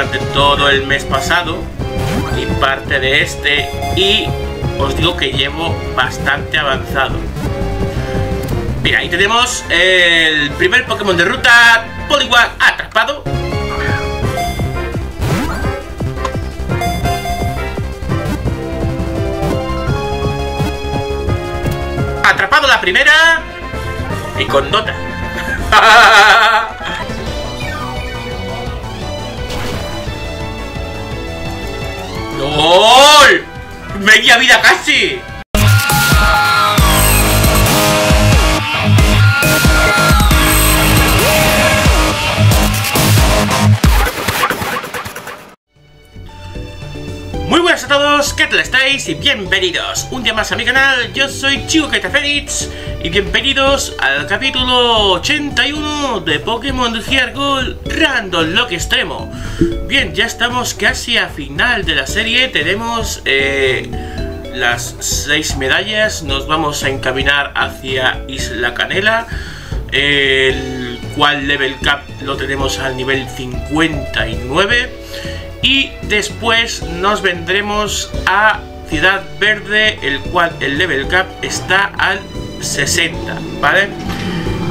durante todo el mes pasado y parte de este y os digo que llevo bastante avanzado. Mira, ahí tenemos el primer Pokémon de ruta, Poliwag atrapado. Atrapado la primera y con nota. ¡Gol! ¡Media vida casi! Muy buenas a todos, ¿qué tal estáis? Y bienvenidos un día más a mi canal, yo soy Chico Félix y bienvenidos al capítulo 81 de Pokémon Heart Gold Random Lock Extremo Bien, ya estamos casi a final de la serie, tenemos eh, las 6 medallas, nos vamos a encaminar hacia Isla Canela el cual level cap lo tenemos al nivel 59 y después nos vendremos a Ciudad Verde, el cual el level cap está al 60, ¿vale?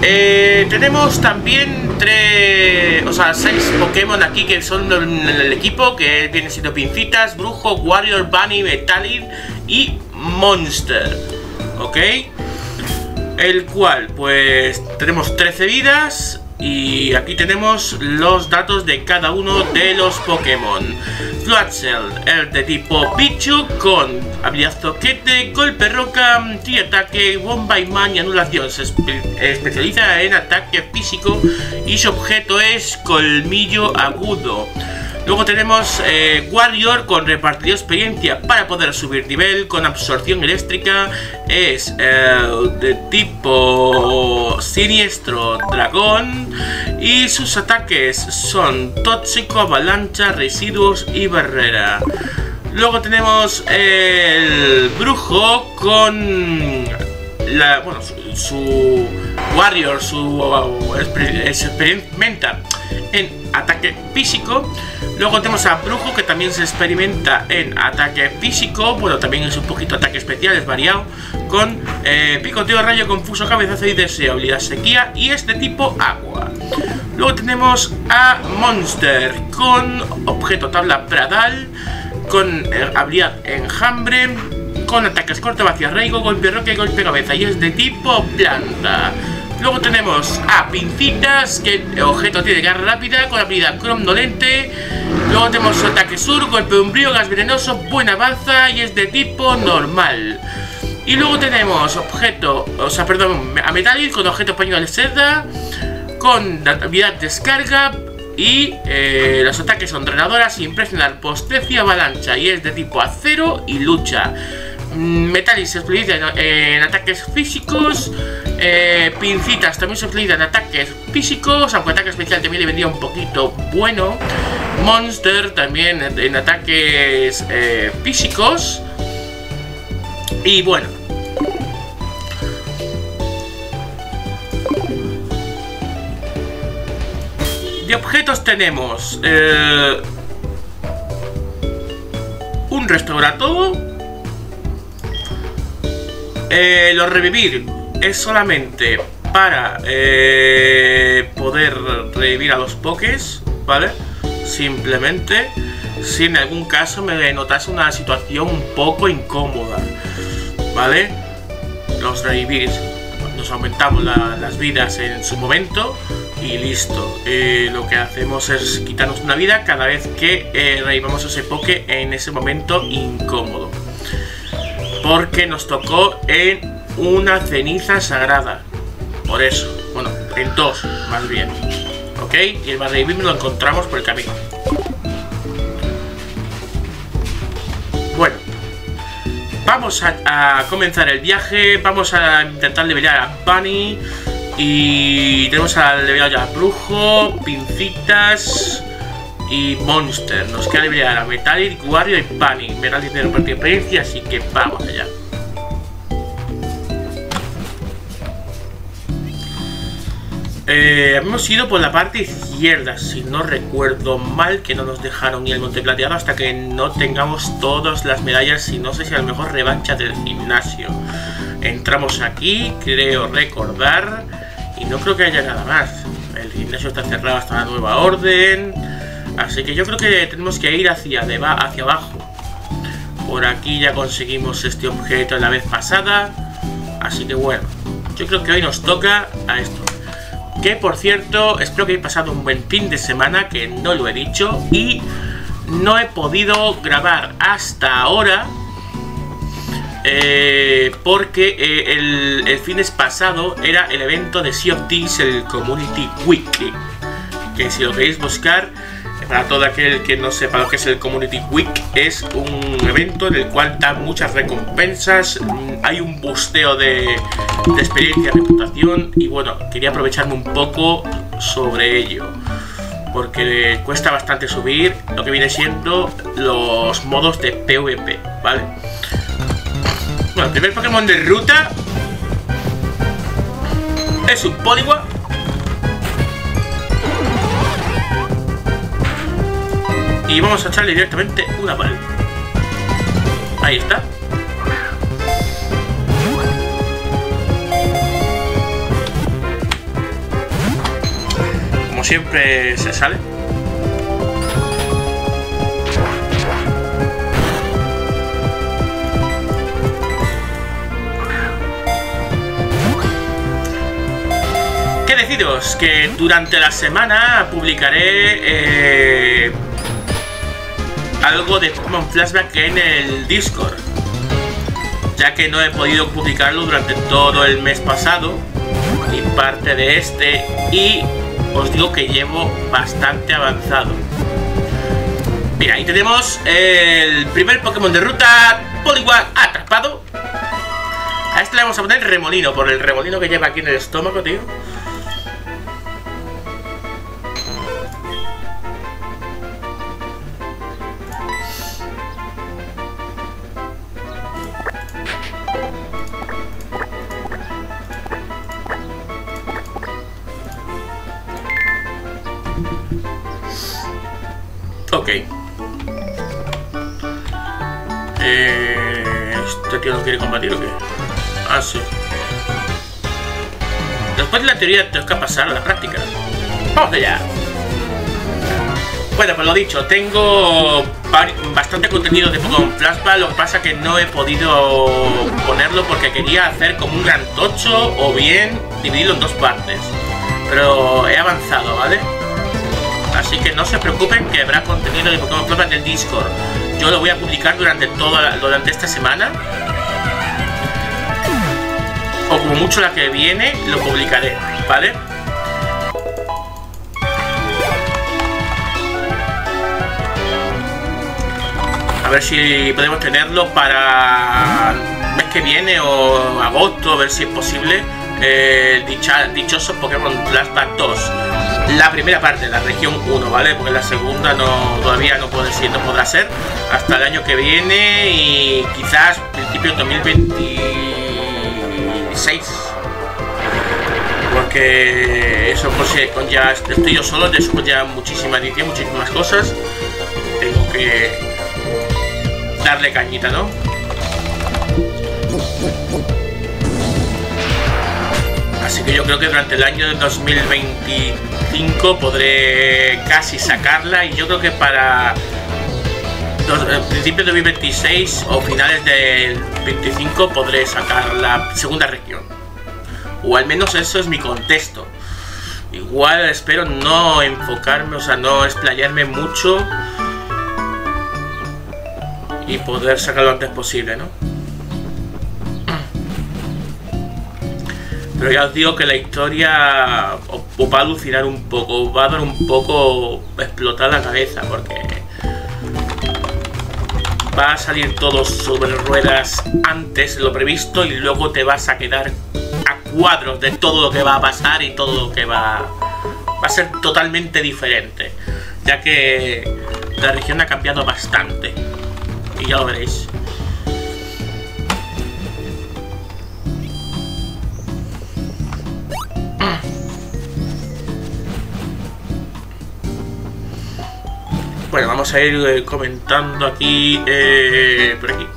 Eh, tenemos también tres, o sea, seis Pokémon aquí que son en el equipo, que vienen siendo Pincitas, Brujo, Warrior, Bunny, Metalid y Monster, ¿ok? El cual, pues, tenemos 13 vidas, y aquí tenemos los datos de cada uno de los Pokémon. Floatzel, el de tipo Pichu con habilidad toquete, golpe roca, ataque, bomba y man y anulación. Se especializa en ataque físico y su objeto es colmillo agudo. Luego tenemos eh, Warrior con repartido experiencia para poder subir nivel con absorción eléctrica. Es eh, de tipo siniestro dragón. Y sus ataques son tóxico, avalancha, residuos y barrera. Luego tenemos el brujo con la, bueno, su, warrior, su experimenta en ataque físico Luego tenemos a Brujo, que también se experimenta en ataque físico. Bueno, también es un poquito ataque especial, es variado. Con eh, picoteo, rayo, confuso, cabezazo y deseo, habilidad sequía. Y es de tipo agua. Luego tenemos a Monster, con objeto tabla Pradal. Con eh, habilidad enjambre. Con ataques corto, vacía, arraigo, golpe roca y golpe cabeza. Y es de tipo planta. Luego tenemos a Pincitas, que objeto tiene garra rápida con habilidad cromnolente. Luego tenemos su ataque sur, golpe umbrío, gas venenoso, buena avanza y es de tipo normal. Y luego tenemos objeto, o sea, perdón, a Metallic con objeto español de seda, con habilidad descarga y eh, los ataques son drenadoras, impresionar, postecia, avalancha y es de tipo acero y lucha. Metalis se utiliza en, ataques físicos. Eh, pincitas también se utiliza en ataques físicos. Aunque ataque especial también le vendría un poquito bueno. Monster también en, ataques eh, físicos. Y bueno. De objetos tenemos eh, un restauratorio eh, lo revivir es solamente para eh, poder revivir a los pokés, ¿vale? Simplemente si en algún caso me notas una situación un poco incómoda, ¿vale? Los revivir, nos aumentamos las vidas en su momento y listo. Eh, lo que hacemos es quitarnos una vida cada vez que eh, revivamos ese poke en ese momento incómodo porque nos tocó en una ceniza sagrada. Por eso, bueno, en dos, más bien. ¿Ok? Y el Barrevivir lo encontramos por el camino. Bueno, vamos a, comenzar el viaje. Vamos a intentar liberar a Bunny. Y tenemos a liberar ya a Brujo, Pincitas, y Monster. Nos queda liberar a Metallic, Wario y Bunny. Me da dinero por experiencia, así que vamos allá. Eh, hemos ido por la parte izquierda, si no recuerdo mal, que no nos dejaron ni el monte plateado hasta que no tengamos todas las medallas y no sé si a lo mejor revancha del gimnasio. Entramos aquí, creo recordar, y no creo que haya nada más. El gimnasio está cerrado hasta la nueva orden, así que yo creo que tenemos que ir hacia, hacia abajo. Por aquí ya conseguimos este objeto la vez pasada, así que bueno, yo creo que hoy nos toca a esto. Que por cierto, espero que hayáis pasado un buen fin de semana, que no lo he dicho. Y no he podido grabar hasta ahora. Eh, porque eh, el, el fin pasado era el evento de Sea of Thieves, el Community Weekly. Que si lo queréis buscar, para todo aquel que no sepa lo que es el Community Week, es un evento en el cual dan muchas recompensas, mm, hay un busteo de, de experiencia, reputación y bueno, quería aprovecharme un poco sobre ello. Porque cuesta bastante subir lo que viene siendo los modos de PvP, ¿vale? Bueno, el primer Pokémon de ruta es un Poliwag Y vamos a echarle directamente una bala. Ahí está. Como siempre se sale. ¿Qué deciros? Que durante la semana publicaré eh, algo de Pokémon Flashback en el Discord, ya que no he podido publicarlo durante todo el mes pasado, ni parte de este, y os digo que llevo bastante avanzado. Mira, ahí tenemos el primer Pokémon de ruta, Poliwag atrapado. A este le vamos a poner remolino, por el remolino que lleva aquí en el estómago, tío. Después de la teoría tengo que pasar a la práctica. ¡Vamos allá! Bueno, pues lo dicho, tengo bastante contenido de Pokémon Flashback, lo que pasa que no he podido ponerlo porque quería hacer como un gran tocho o bien dividirlo en dos partes. Pero he avanzado, ¿vale? Así que no se preocupen que habrá contenido de Pokémon Club en el Discord. Yo lo voy a publicar durante toda durante esta semana o como mucho la que viene, lo publicaré, ¿vale? A ver si podemos tenerlo para el mes que viene o agosto, a ver si es posible. Eh, dicha, dichosos Pokémon Blast 2. La primera parte, la región 1, ¿vale? Porque la segunda no todavía no puede ser, no podrá ser hasta el año que viene y quizás principio 2020 6. Porque eso pues eh, ya estoy yo solo, de eso pues, ya muchísima muchísimas cosas. Tengo que darle cañita, ¿no? Así que yo creo que durante el año 2025 podré casi sacarla y yo creo que para eh, principios de 2026 o finales del 25 podré sacar la segunda región. O al menos eso es mi contexto. Igual espero no enfocarme, o sea, no explayarme mucho y poder sacarlo antes posible, ¿no? Pero ya os digo que la historia os, va a alucinar un poco, os va a dar un poco explotar la cabeza, porque va a salir todo sobre ruedas antes de lo previsto y luego te vas a quedar a cuadros de todo lo que va a pasar y todo lo que va, va a ser totalmente diferente, ya que la región ha cambiado bastante y ya lo veréis. Vamos a ir eh, comentando aquí, eh, por aquí.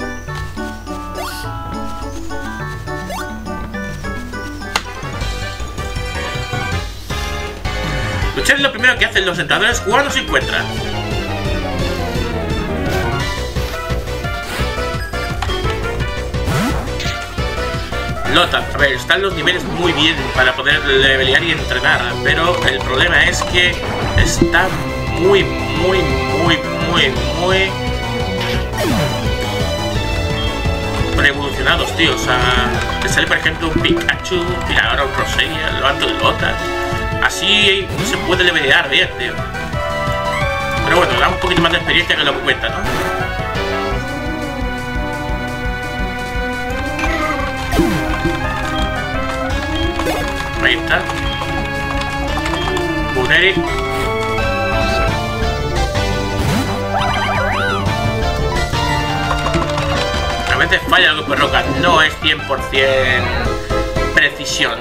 Luchar es lo primero que hacen los entrenadores cuando se encuentran. Lota, a ver, están los niveles muy bien para poder levelear y entrenar, pero el problema es que está muy, muy, muy, muy, revolucionados, tío. O sea, te sale por ejemplo un Pikachu, tira ahora un Roselia, levanto el Lota. Así se puede levelear bien, tío. Pero bueno, da un poquito más de experiencia que lo que cuenta, ¿no? Ahí está. Veces falla por roca, no es 100% precisión.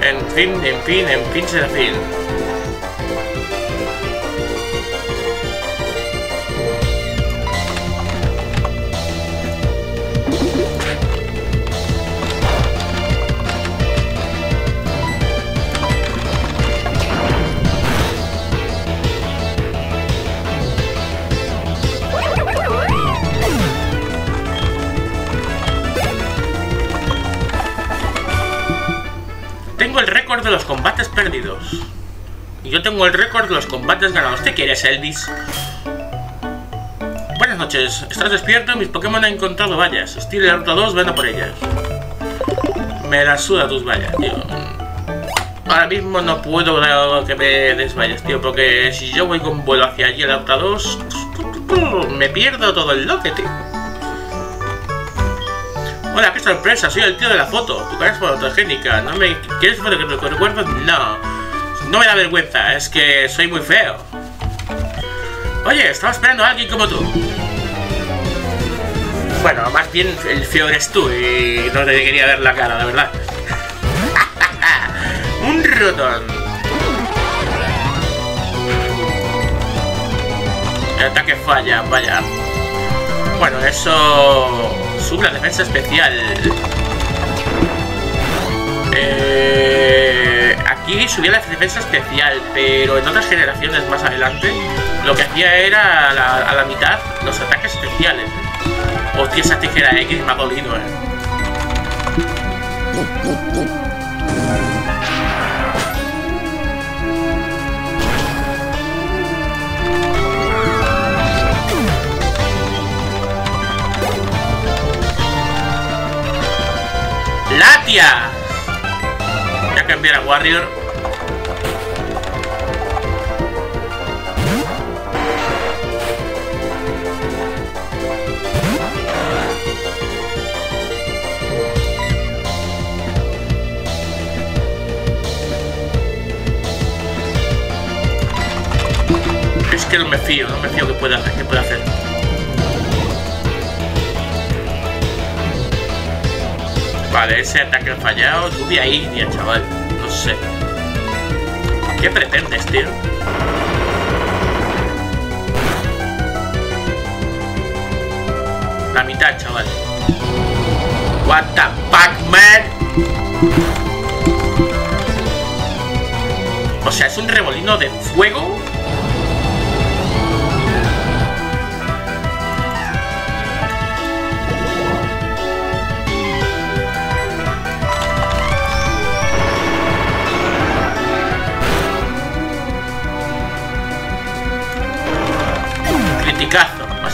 En fin, en fin, en fin, será fin. De los combates perdidos. Y yo tengo el récord de los combates ganados. ¿Qué quieres, Elvis? Buenas noches. ¿Estás despierto? Mis Pokémon han encontrado vallas. Estoy en la ruta 2, ven a por ellas. Me la suda tus vallas, tío. Ahora mismo no puedo que me desvayas, tío, porque si yo voy con vuelo hacia allí en la ruta 2, me pierdo todo el loque, tío. Hola, qué sorpresa, soy el tío de la foto. Tu cara es fotogénica. ¿No me quieres foto que te recuerdo? No. No me da vergüenza, es que soy muy feo. Oye, estaba esperando a alguien como tú. Bueno, más bien el feo eres tú y no te quería ver la cara, de verdad. Un rotón. El ataque falla, vaya. Bueno, eso sube la defensa especial. Eh, aquí subía la defensa especial, pero en otras generaciones más adelante lo que hacía era a la, mitad los ataques especiales. Hostia, esa tijera X me ha dolido, eh. ¡Latia! Voy a cambiar a Warrior. Es que no me fío, no me fío que pueda, que pueda hacer. Vale, ese ataque ha fallado. Lluvia ignia, chaval. No sé. ¿Qué pretendes, tío? La mitad, chaval. What the fuck, man? O sea, es un rebolino de fuego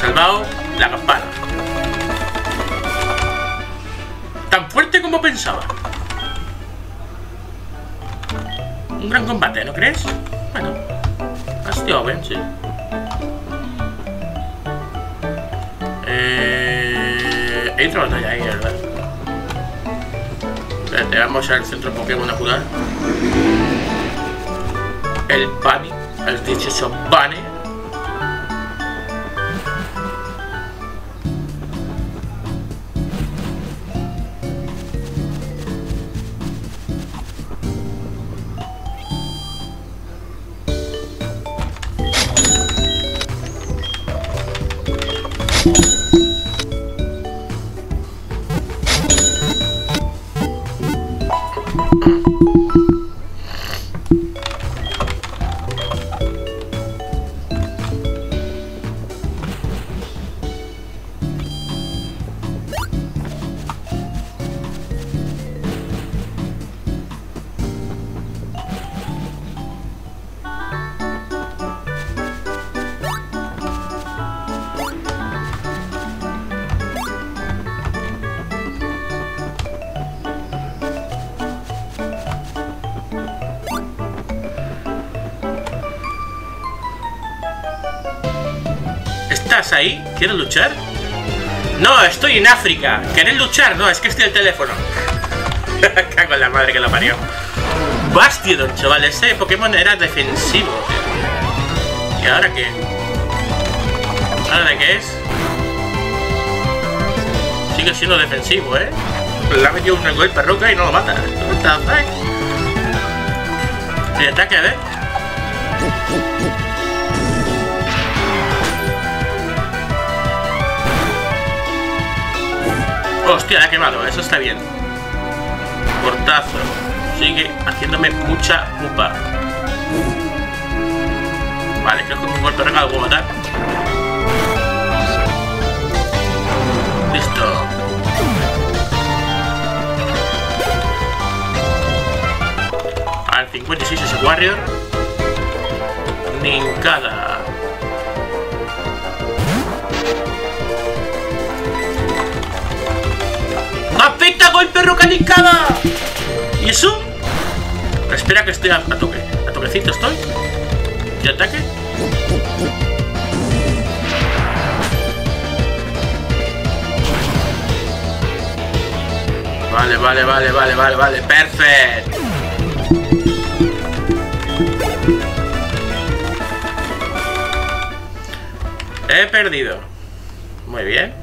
salvado la campana. Tan fuerte como pensaba. Un gran combate, ¿no crees? Bueno, ha sido bien, sí. Eh... Hay otra batalla ahí, ¿verdad? Espérate, vamos al centro Pokémon a curar. El Bunny, el dichoso Bunny. ¿Quieres luchar? No, estoy en África. ¿Querés luchar? No, es que estoy el teléfono. Cago en la madre que lo parió. Bastiodon, chaval. Ese Pokémon era defensivo. ¿Y ahora qué? ¿Ahora de qué es? Sigue siendo defensivo, ¿eh? Le ha metido un golpe roca y no lo mata. What the ataque, a ver. Hostia, la ha quemado. Eso está bien. Cortazo. Sigue haciéndome mucha pupa. Vale, creo que con un golpe regalo puedo matar. Listo. Al 56 ese Warrior. Nincada. ¡Afecta golpe roca nincada! ¿Y eso? Espera que estoy a, toque. A toquecito estoy. ¿Y ataque? Vale, vale, vale, vale, vale, vale. Perfecto. He perdido. Muy bien.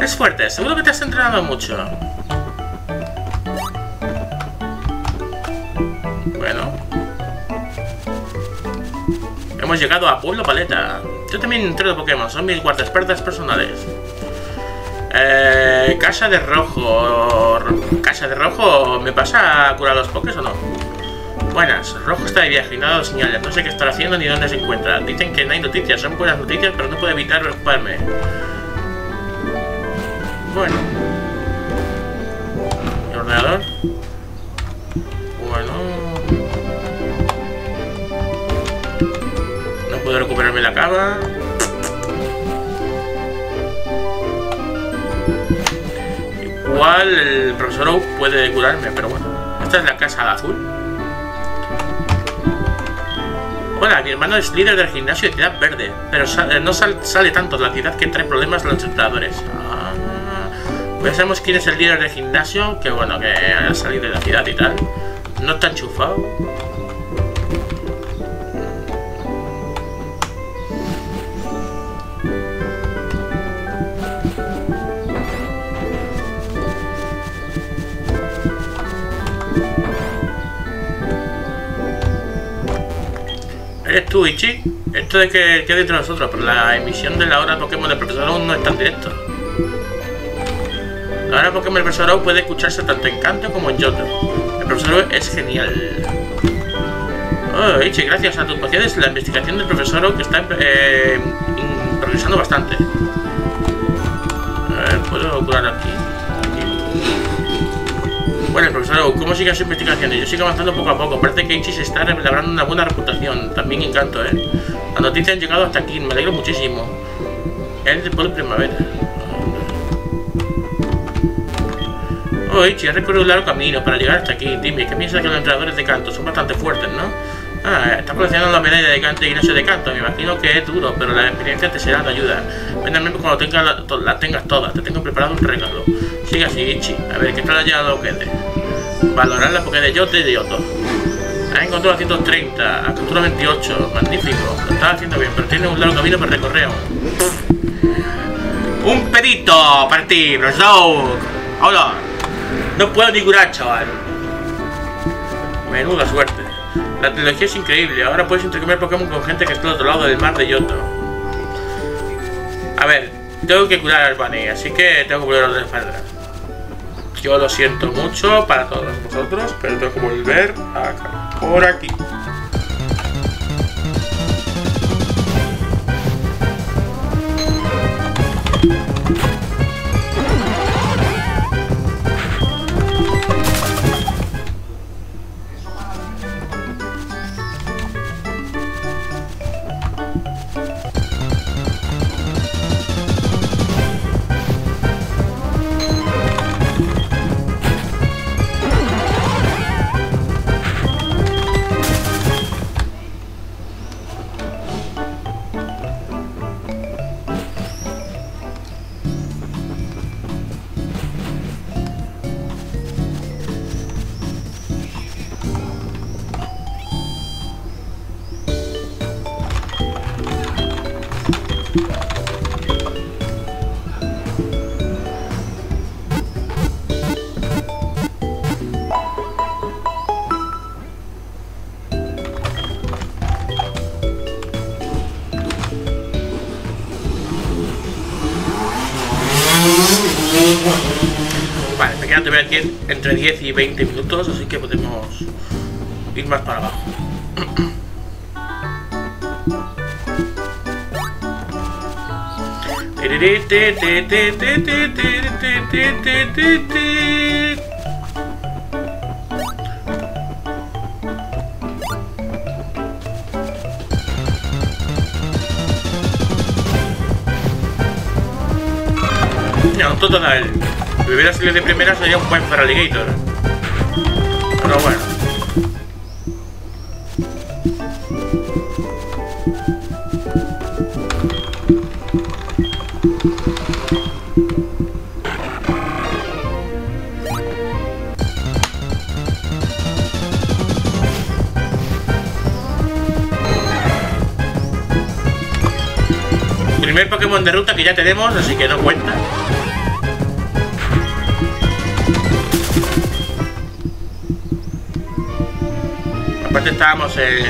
Es fuerte, seguro que te has entrenado mucho. Bueno. Hemos llegado a Pueblo Paleta. Yo también entreno Pokémon, son mis guardaespaldas personales. Eh, casa de rojo. Casa de rojo, ¿me pasa a curar los pokés o no? Buenas, Rojo está de viaje y nada señales. No sé qué estar haciendo ni dónde se encuentra. Dicen que no hay noticias, son buenas noticias, pero no puedo evitar preocuparme. Bueno. ¿El ordenador? Bueno. No puedo recuperarme la cama. Igual el profesor Oak puede curarme, pero bueno. Esta es la casa azul. Hola, mi hermano es líder del gimnasio de Ciudad Verde, pero no sale tanto de la ciudad que trae problemas los entrenadores. Ah, pues sabemos quién es el líder del gimnasio, que bueno, que ha salido de la ciudad y tal. No está enchufado. ¿Eres tú, Ichi? Esto de que quede entre nosotros, pero la emisión de la hora Pokémon del profesor aún no es tan directo. La hora Pokémon del profesor Oak puede escucharse tanto en Kanto como en Yoto. El profesor es genial. Oh, Ichi, gracias a tus pociones la investigación del profesor Oak está eh, progresando bastante. A ver, ¿puedo curar aquí? Bueno, el profesor, ¿cómo sigue su investigación? Yo sigo avanzando poco a poco. Parece que Ichi se está labrando una buena reputación. También encanto, ¿eh? Las noticias han llegado hasta aquí. Me alegro muchísimo. Es de Primavera. Ichi, he recorrido un largo camino para llegar hasta aquí. Dime, ¿qué piensas que los entrenadores de canto son bastante fuertes, no? Ah, está coleccionando la medalla de canto y Ignacio de canto. Me imagino que es duro, pero la experiencia te será de ayuda. Ven cuando tengas la, tengas todas. Te tengo preparado un regalo. Sigue así, Ichi. A ver, ¿qué tal ya lo quede? Valorar la porque de Yoto y de Yoto. Ha encontrado a 130, a captura 28. Magnífico. Lo estás haciendo bien, pero tiene un largo camino para recorrer Un pedito para ti, Brosdog. Hola. No puedo ni curar, chaval. Menuda suerte. La tecnología es increíble. Ahora puedes intercambiar Pokémon con gente que está al otro lado del mar de Yoto. A ver, tengo que curar al Bunny, así que tengo que volver a la espalda. Yo lo siento mucho para todos vosotros, pero tengo que volver acá, por aquí. Entre 10 y 20 minutos, así que podemos ir más para abajo. No, total. Si hubiera salido de primera sería un buen Feraligator. Pero bueno. Primer Pokémon de ruta que ya tenemos, así que no cuenta. Aparte estábamos en...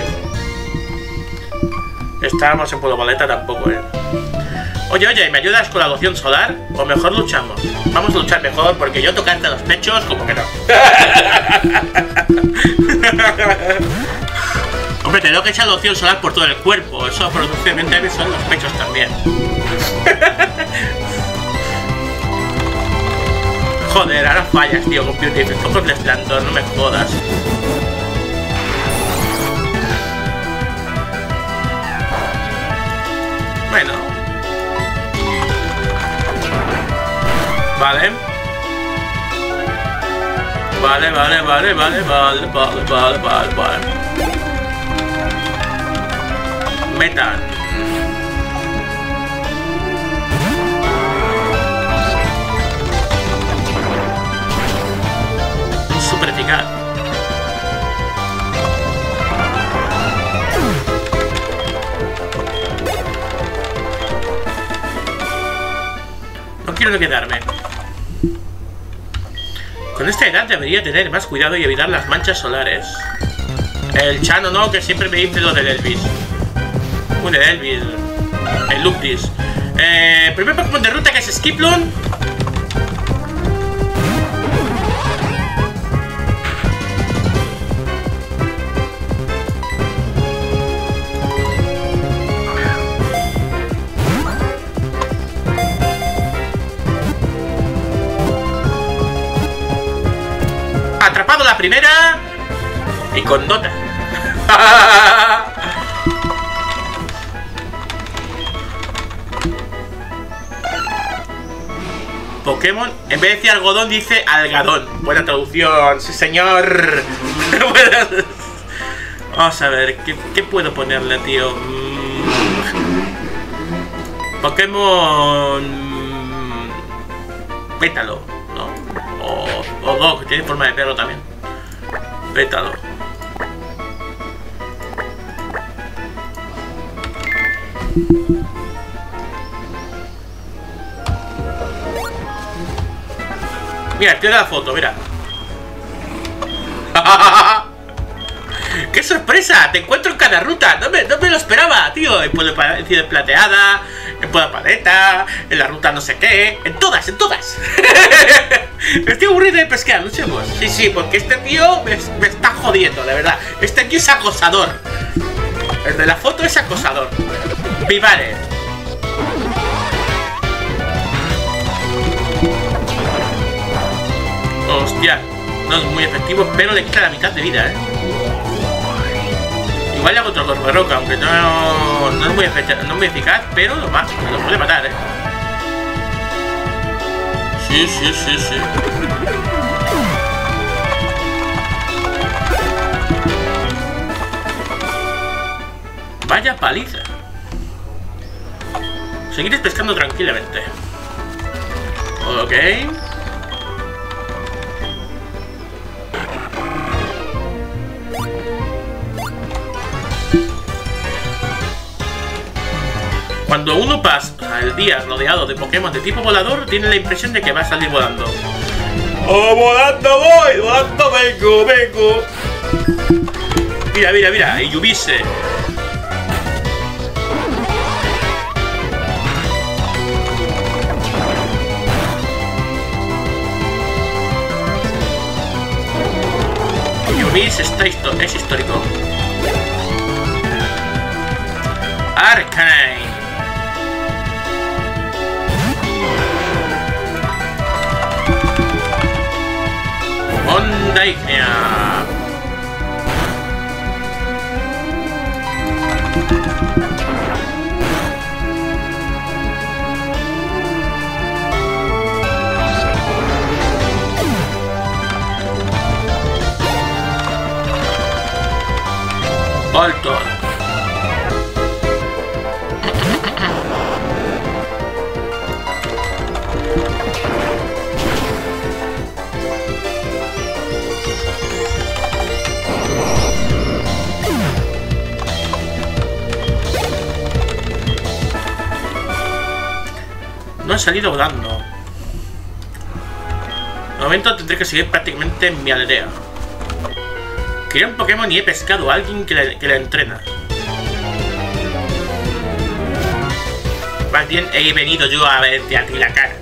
Estábamos en Pueblo Boleta tampoco, eh. Oye, oye, ¿me ayudas con la loción solar? O mejor luchamos. Vamos a luchar mejor porque yo tocarte los pechos como que no. Hombre, te tengo que echar loción solar por todo el cuerpo. Eso productivamente son los pechos también. Joder, ahora fallas, tío, con Beauty Focos de Esplendor, no me jodas. Bueno. Vale. Vale, vale, vale, vale, vale, vale, vale, vale, vale. Metal. Quiero quedarme. Con esta edad debería tener más cuidado y evitar las manchas solares. El Chano no, que siempre me dice lo del Elvis. Un el Elvis. El Luptis. Eh, primer Pokémon de ruta que es Skiplon. Primera. Y con nota. Pokémon, en vez de decir algodón, dice algadón. Buena traducción, sí señor. Vamos a ver, ¿qué, puedo ponerle, tío? Mm. Pokémon... Pétalo, ¿no? O, o Dog, tiene forma de perro también. Mira, te da la foto, mira. ¡Qué sorpresa! Te encuentro en cada ruta. No me, lo esperaba, tío. En Ciudad Plateada, en Pueblo Paleta, en la ruta no sé qué. En todas, en todas. Estoy aburrido de pescar, luchemos. Sí, sí, porque este tío me, me está jodiendo, de verdad. Este tío es acosador. El de la foto es acosador. Vivare. Hostia, no es muy efectivo, pero le quita la mitad de vida, ¿eh? Igual le hago otro cuerpo de roca, aunque no, no, es muy efic- no es muy eficaz, pero lo, ma- lo puede matar, ¿eh? Sí, sí, sí, sí. Vaya paliza. Seguiré pescando tranquilamente. Ok. Cuando uno pasa el día rodeado de Pokémon de tipo volador, tiene la impresión de que va a salir volando. ¡Oh, volando voy! ¡Volando vengo, vengo! Mira, mira, mira, Yubise. Rubis está es histórico. Arcane. Onda Ignea. Bolton. No he salido volando. De momento tendré que seguir prácticamente en mi aldea. Quería un Pokémon y he pescado a alguien que la entrena. Más bien he venido yo a verte a ti la cara.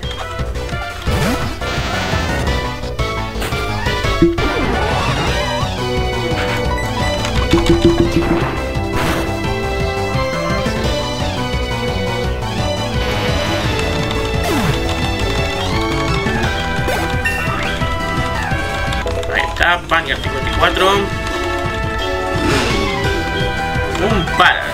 Ahí está, Pania 54. Un Paras.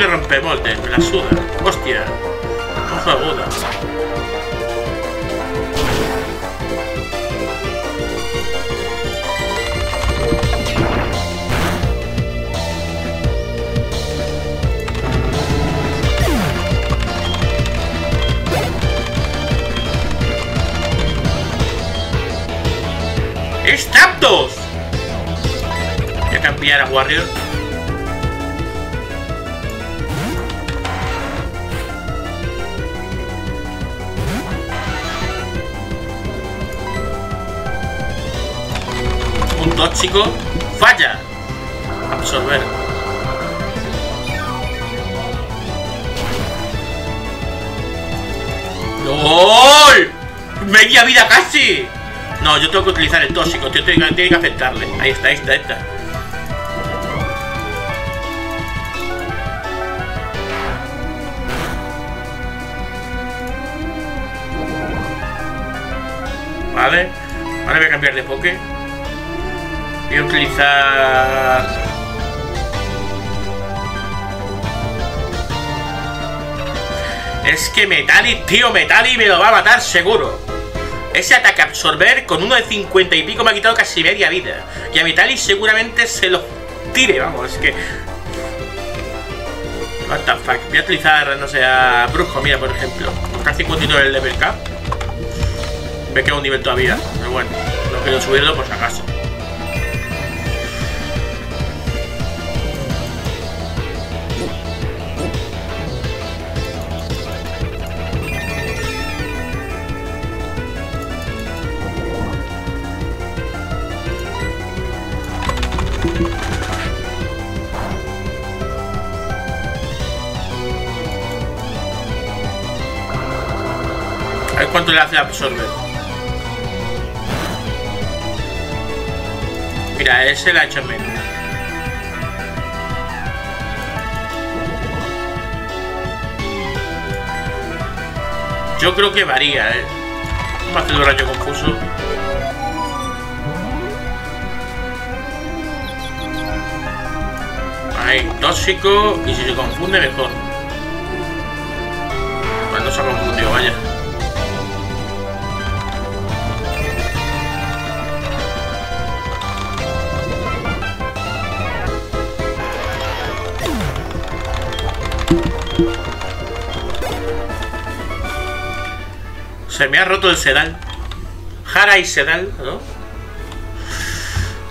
Hitmole. Tiene rompemolde, me la suda. Hostia. Ojo aguda. ¡Es Zapdos! Voy a cambiar a Warrior. Tóxico. ¡Falla! Absorber. ¡LOL! ¡Media vida casi! No, yo tengo que utilizar el tóxico, tío. Tiene, tiene que afectarle. Ahí está, ahí está, ahí está. Vale. Ahora voy a cambiar de poke. Voy a utilizar... Es que Metali, tío, Metali me lo va a matar seguro. Ese ataque absorber con uno de 50 y pico me ha quitado casi media vida. Y a Metali seguramente se lo tire, vamos, es que... What the fuck. Voy a utilizar, no sé, a Brujo, mira, por ejemplo. Buscar 59 el level cap. Me queda un nivel todavía, pero bueno, no quiero subirlo por si acaso. A ver cuánto le hace absorber. Mira, ese la ha hecho en menos. Yo creo que varía, eh. A hacer un rayo confuso. Ahí, tóxico. Y si se confunde, mejor. No se ha confundido, vaya. Me ha roto el sedal. Jara y sedal, ¿no?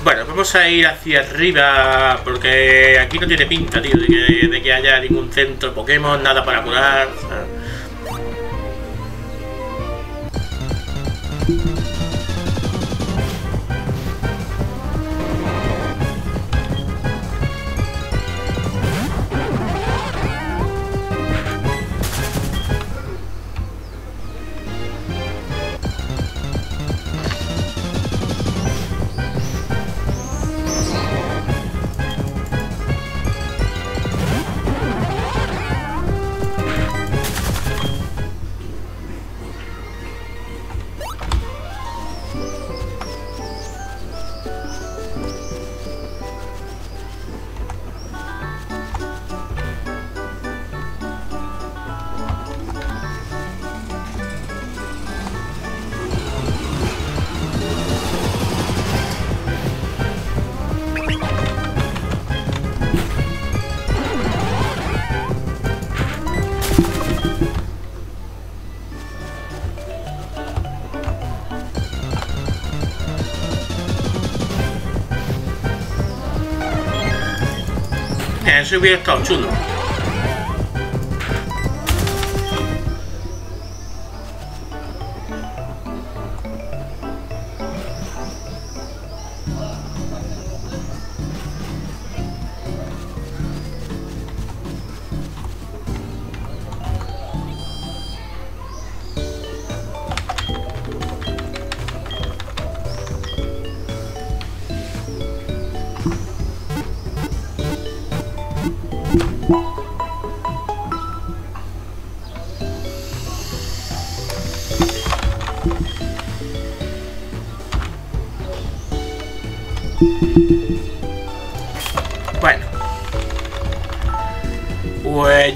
Bueno, vamos a ir hacia arriba porque aquí no tiene pinta, tío, de que haya ningún centro Pokémon, nada para curar. Eso hubiera estado chulo. Bueno.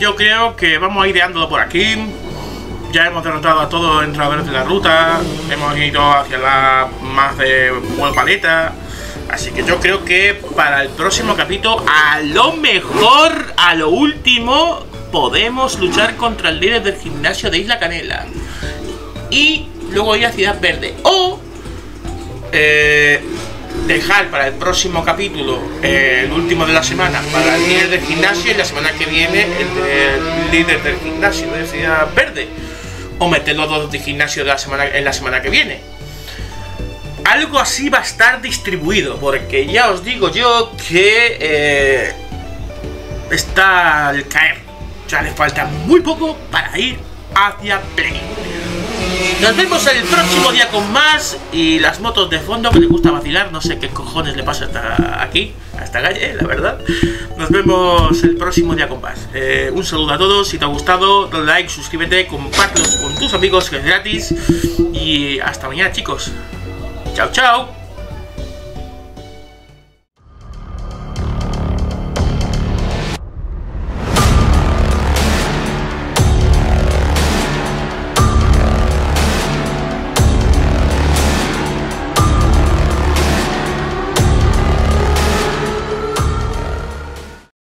Yo creo que vamos a ir por aquí. Ya hemos derrotado a todos los entrenadores de la ruta. Hemos ido hacia la más de buen paleta. Así que yo creo que para el próximo capítulo, a lo mejor, a lo último, podemos luchar contra el líder del gimnasio de Isla Canela. Y luego ir a Ciudad Verde. O eh, dejar para el próximo capítulo, eh, el último de la semana, para el líder del gimnasio y la semana que viene el líder del gimnasio de Ciudad Verde. O meter los dos de gimnasio de la semana, en la semana que viene. Algo así va a estar distribuido, porque ya os digo yo que eh, está al caer. Ya le falta muy poco para ir hacia Penny. Nos vemos el próximo día con más y las motos de fondo que le gusta vacilar, no sé qué cojones le pasa hasta aquí, a esta calle, la verdad. Nos vemos el próximo día con más. Eh, un saludo a todos, si te ha gustado, dale like, suscríbete, compártelo con tus amigos que es gratis y hasta mañana chicos. Chao, chao.